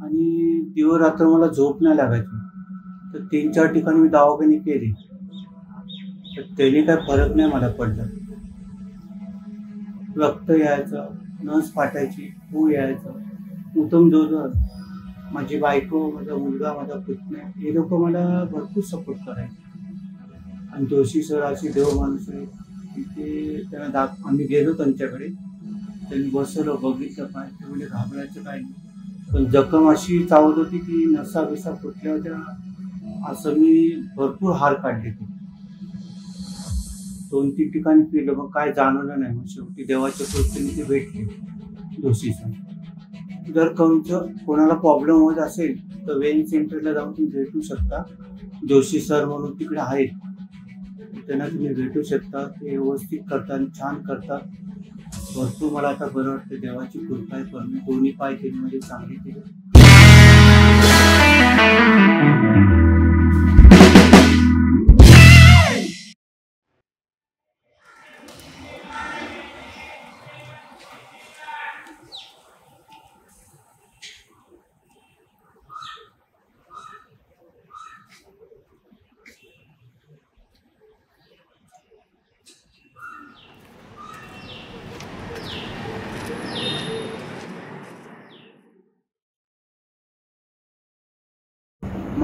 आणि दिवस रात्र मला झोप नाही लागायची. तर तीन चार ठिकाणी मी दवाखाने केली. तर त्याने काय फरक नाही मला पडला. रक्त यायचं नस फाटायची पू यायचं उत्तम जोजर माझी बायको माझा मुलगा माझा पुतण्या हे लोक मला भरपूर सपोर्ट करायचे. आणि जोशी सर अशी देव माणूस आहे तिथे ते त्यांना दाख आम्ही गेलो त्यांच्याकडे. त्यांनी बसवलं बघितलं काय ते म्हणजे घाबरायचं काय नाही. पण जखम अशी चावत होती की नसा बिसा फुटल्या होत्या असं मी भरपूर हार काढले ते दोन तीन ठिकाणी फिरलं मग काय जाणवलं नाही. मग शेवटी देवाच्या कृपेने ते भेटले जोशी सर जर कोणचं कोणाला प्रॉब्लेम होत असेल तर वेन सेंटरला जाऊन तुम्ही भेटू शकता. जोशी सर म्हणून तिकडे आहेत. त्यांना तुम्ही भेटू शकता. ते व्यवस्थित करतात छान करतात. भरपूर मला आता बरं वाटतं देवाची कृपा आहे पण मी दोन्ही पाय केली म्हणजे चांगली केली.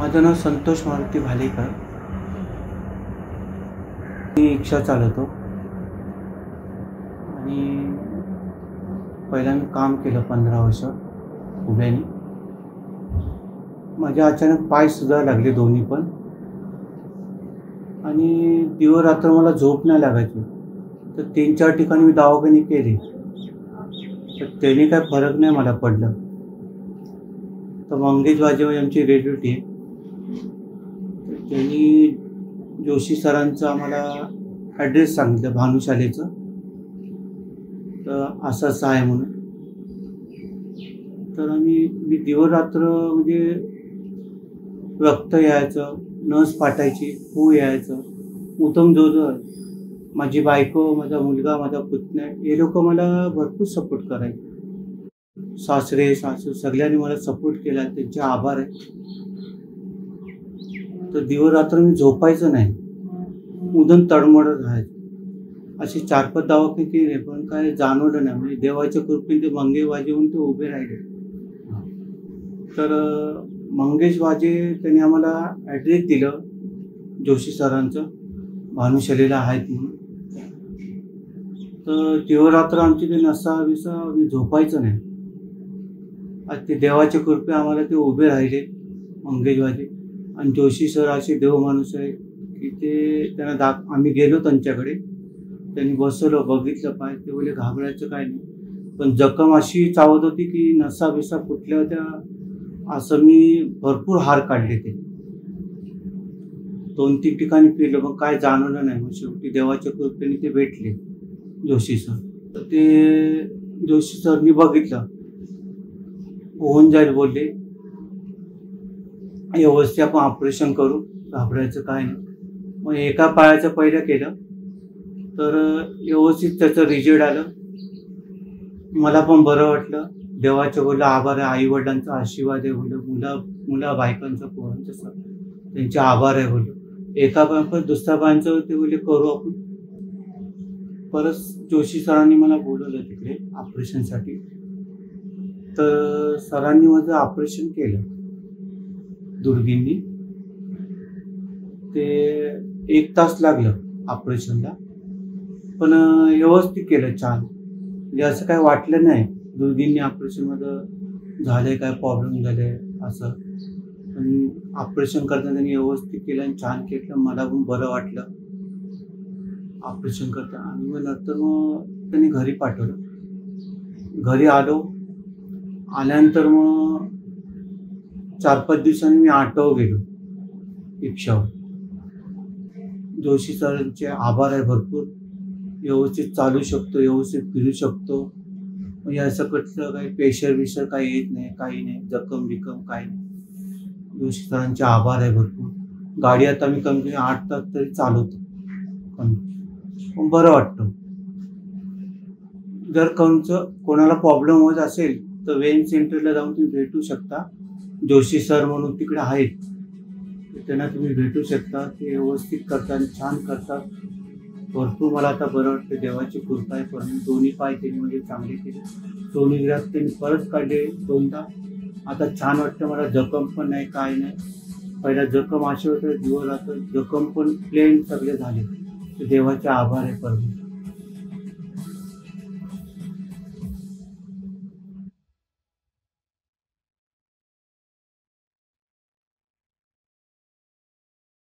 माझं नाव संतोष मारुती भालेकर. मी रिक्षा चालवतो. आणि पहिल्यांदा काम केलं पंधरा वर्ष उभ्याने. माझे अचानक पाय सुद्धा लागले दोन्ही पण. आणि दिवरात्र मला झोप नाही लागायची. तर तीन चार ठिकाणी मी दवाखाने केले. तर त्याने काय फरक नाही मला पडला. तर मंगेश बाजेवाडी आमची रेडिओटी आहे त्यांनी जोशी सरांचं आम्हाला ॲड्रेस सांगितलं भानुशालेचं तर असं असं आहे म्हणून. तर आम्ही मी दिवरात्र म्हणजे रक्त यायचं नस फाटायची पू यायचं. उत्तम जोजर माझी बायको माझा मुलगा माझा पुतण्या हे लोक मला भरपूर सपोर्ट करायचे. सासरे सासू सगळ्यांनी मला सपोर्ट केला त्यांचे आभार आहे. तर दिवस रात्र मी झोपायचं नाही. उदन तडमडत राहायचं. असे चार पाच दवाखाने केले पण काय जाणवलं नाही. म्हणजे देवाच्या कृपेने ते मंगे वाजेहून ते उभे राहिले. तर मंगेश वाजे त्यांनी आम्हाला ॲड्रेस दिलं जोशी सरांचं. भानुशालीला आहेत म्हणून. तर दिवरात्र आमची ते नसा विसा आम्ही झोपायचं नाही. आज ते देवाच्या कृपे आम्हाला ते उभे राहिले मंगेशबाजी आणि जोशी सर असे देव माणूस आहे की ते त्यांना दाख आम्ही गेलो त्यांच्याकडे. त्यांनी बसवलं बघितलं पाय ते बोले घाबरायचं काय नाही. पण जखम अशी चावत होती की नसा बिसा फुटल्या होत्या. असं मी भरपूर हार काढले ते. दोन तीन ठिकाणी फिरलं. मग काय जाणवलं नाही. मग शेवटी देवाच्या कृपेने ते भेटले जोशी सर. तर ते जोशी सरनी बघितलं. होऊन जाईल बोलले व्यवस्थित आपण ऑपरेशन करू. घाबरायचं काय नाही. मग एका पायाचं पहिलं केलं. तर व्यवस्थित त्याचं रिजल्ट आलं. मला पण बरं वाटलं. देवाच्या बोललं आभार आहे. आई वडिलांचा आशीर्वाद आहे बोललं मुला मुला बायकांचा पोरांचं सर त्यांचे आभार आहे बोललं एका पण दुसऱ्या बायांचं ते बोलले करू आपण. परत जोशी सरांनी मला बोलवलं तिकडे ऑपरेशनसाठी तर सरांनी माझं ऑपरेशन केलं. दुर्गींनी ते एक तास लागलं ऑपरेशनला पण व्यवस्थित केलं छान. म्हणजे असं काय वाटलं नाही दुर्गींनी ऑपरेशनमध्ये झाले काय प्रॉब्लेम झाले असं. पण ऑपरेशन करताना त्यांनी व्यवस्थित केलं आणि छान केलं. मला पण बरं वाटलं. ऑपरेशन करता आणि मग नंतर मग त्यांनी घरी पाठवलं. घरी आलो. आल्यानंतर मग चार पाच दिवसांनी मी आटव गेलो. रिक्षावर जोशी सरांचे आभार आहे भरपूर. व्यवस्थित चालू शकतो व्यवस्थित फिरू शकतो. म्हणजे असं कुठलं काही प्रेशर बिशर काही येत नाही काही नाही. जखम बिकम काही नाही. जोशी सरांचे आभार आहे भरपूर. गाडी आता मी कमी कमी आठ तास तरी चालवतो. कमी पण बरं वाटतं. जर कोणचं कोणाला प्रॉब्लेम होत असेल तर वेन सेंटरला जाऊन तुम्ही भेटू शकता. जोशी सर म्हणून तिकडे आहेत. त्यांना तुम्ही भेटू शकता. ते व्यवस्थित करतात छान करतात. भरपूर मला आता बरं वाटतं. देवाची कृपा आहे. परंतु दोन्ही पाय त्यांनी म्हणजे चांगले केले. दोन्ही ग्रास त्यांनी परत काढले दोनदा. आता छान वाटतं मला. जखम पण नाही काय नाही. पहिला जखम असे होतं दिवस आता जखम पण प्लेन सगळे झाले. देवाचे आभार आहे परत